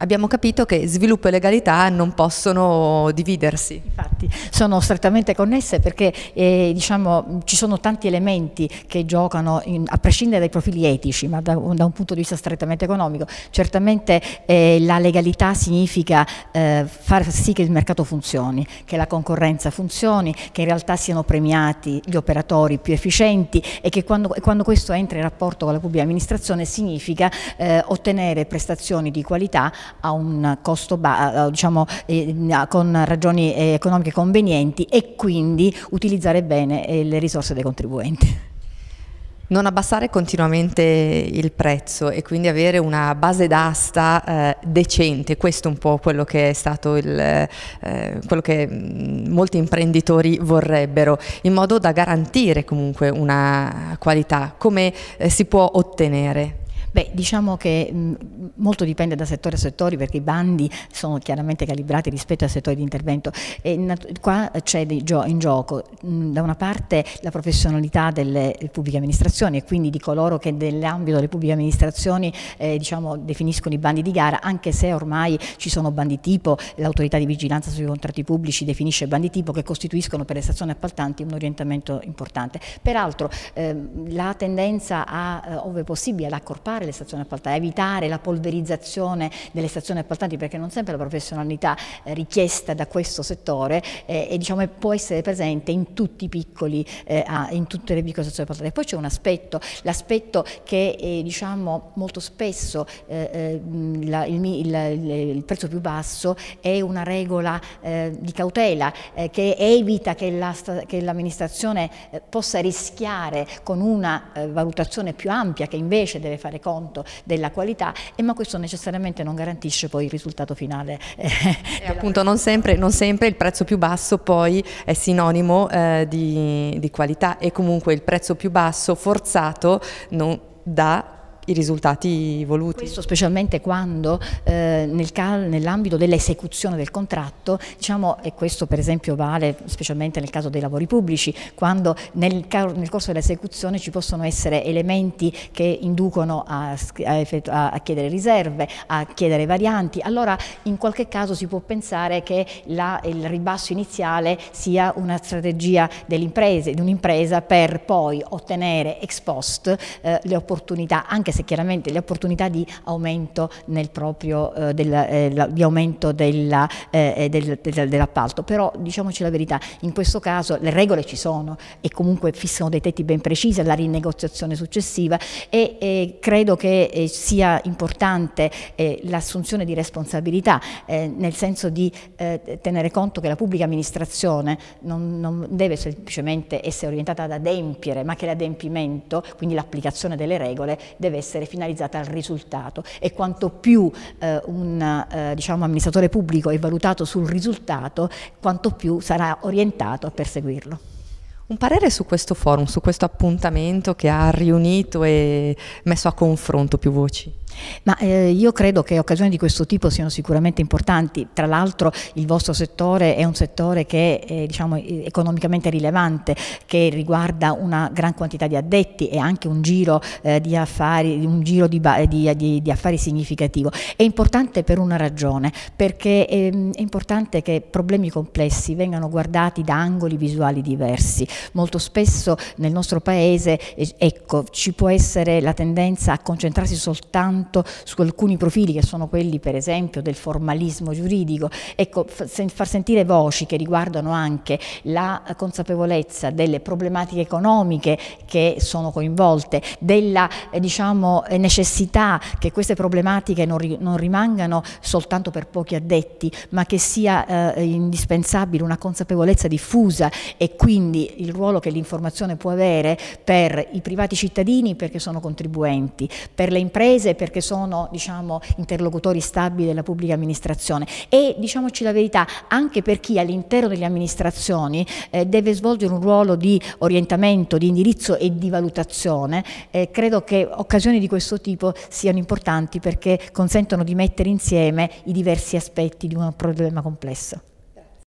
Abbiamo capito che sviluppo e legalità non possono dividersi. Infatti sono strettamente connesse perché eh, diciamo, ci sono tanti elementi che giocano in, a prescindere dai profili etici, ma da, da, un punto di vista strettamente economico. Certamente eh, la legalità significa eh, far sì che il mercato funzioni, che la concorrenza funzioni, che in realtà siano premiati gli operatori più efficienti e che quando, quando questo entra in rapporto con la pubblica amministrazione significa eh, ottenere prestazioni di qualità a un costo diciamo, eh, con ragioni economiche convenienti e quindi utilizzare bene eh, le risorse dei contribuenti. Non abbassare continuamente il prezzo e quindi avere una base d'asta eh, decente, questo è un po' quello che è stato il, eh, quello che mm, molti imprenditori vorrebbero, in modo da garantire comunque una qualità. Come eh, si può ottenere? Beh, diciamo che mh, molto dipende da settore a settore perché i bandi sono chiaramente calibrati rispetto ai settori di intervento e qua c'è gio in gioco mh, da una parte la professionalità delle pubbliche amministrazioni e quindi di coloro che nell'ambito delle pubbliche amministrazioni eh, diciamo, definiscono i bandi di gara anche se ormai ci sono bandi tipo, l'autorità di vigilanza sui contratti pubblici definisce bandi tipo che costituiscono per le stazioni appaltanti un orientamento importante. Peraltro eh, la tendenza a, eh, ove possibile, ad accorpare le stazioni appaltanti, evitare la polverizzazione delle stazioni appaltanti perché non sempre la professionalità eh, richiesta da questo settore eh, e, diciamo, può essere presente in piccoli, eh, in tutte le piccole stazioni appaltanti. Poi c'è un aspetto, l'aspetto che diciamo, molto spesso eh, eh, la, il, il, il, prezzo più basso è una regola eh, di cautela che evita che l'amministrazione la, possa rischiare con una valutazione più ampia che invece deve fare conto della qualità, e ma questo necessariamente non garantisce poi il risultato finale. Eh, e appunto non sempre, non sempre, il prezzo più basso poi è sinonimo eh, di, di qualità e comunque il prezzo più basso forzato non dà i risultati voluti. Questo specialmente quando eh, nel nell'ambito dell'esecuzione del contratto, diciamo, e questo per esempio vale specialmente nel caso dei lavori pubblici, quando nel, nel corso dell'esecuzione ci possono essere elementi che inducono a, a, a, chiedere riserve, a chiedere varianti, allora in qualche caso si può pensare che la, il ribasso iniziale sia una strategia dell'impresa, di un'impresa per poi ottenere ex post eh, le opportunità, anche se se chiaramente le opportunità di aumento, proprio, eh, del, eh, di aumento della, eh, eh del, del, dell'appalto, però diciamoci la verità, in questo caso le regole ci sono e comunque fissano dei tetti ben precisi alla rinegoziazione successiva e, credo che eh, sia importante l'assunzione di responsabilità, nel senso di tenere conto che la pubblica amministrazione non, non deve semplicemente essere orientata ad adempiere, ma che l'adempimento, quindi l'applicazione delle regole, deve essere essere finalizzata al risultato e quanto più eh, un eh, diciamo, amministratore pubblico è valutato sul risultato, quanto più sarà orientato a perseguirlo. Un parere su questo forum, su questo appuntamento che ha riunito e messo a confronto più voci? Ma eh, io credo che occasioni di questo tipo siano sicuramente importanti, tra l'altro il vostro settore è un settore che è diciamo, economicamente rilevante, che riguarda una gran quantità di addetti e anche un giro, eh, di, affari, un giro di, di, di, affari significativo. È importante per una ragione, perché è, ehm, è importante che problemi complessi vengano guardati da angoli visuali diversi. Molto spesso nel nostro paese ecco, ci può essere la tendenza a concentrarsi soltanto soltanto su alcuni profili che sono quelli per esempio del formalismo giuridico, ecco, far sentire voci che riguardano anche la consapevolezza delle problematiche economiche che sono coinvolte, della eh, diciamo, necessità che queste problematiche non, ri non, rimangano soltanto per pochi addetti, ma che sia eh, indispensabile una consapevolezza diffusa e quindi il ruolo che l'informazione può avere per i privati cittadini perché sono contribuenti, per le imprese perché perché sono diciamo, interlocutori stabili della pubblica amministrazione e diciamoci la verità anche per chi all'interno delle amministrazioni eh, deve svolgere un ruolo di orientamento, di indirizzo e di valutazione, eh, credo che occasioni di questo tipo siano importanti perché consentono di mettere insieme i diversi aspetti di un problema complesso.